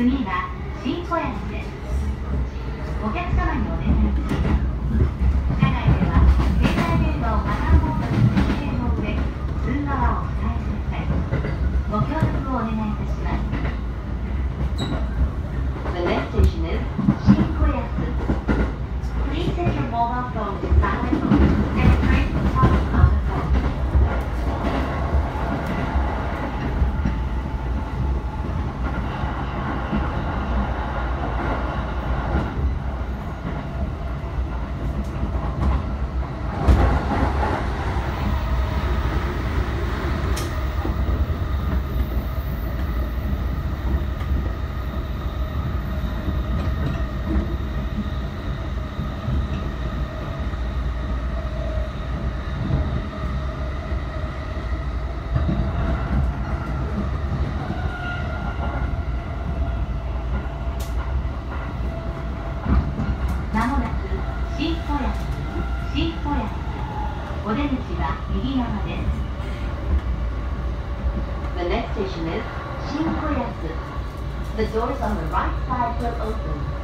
次は新小屋ですお客様にお願いいたします車内で。は携帯電話をマナーモードに設定の上通話はお控えくださいご協力をお願いいたします The next station is 新小安 Please set your mobile phone to silent mode and press the pause on the phone. まもなく新小安新小安お出口は右側です The next station is 新小安 The doors on the right side will open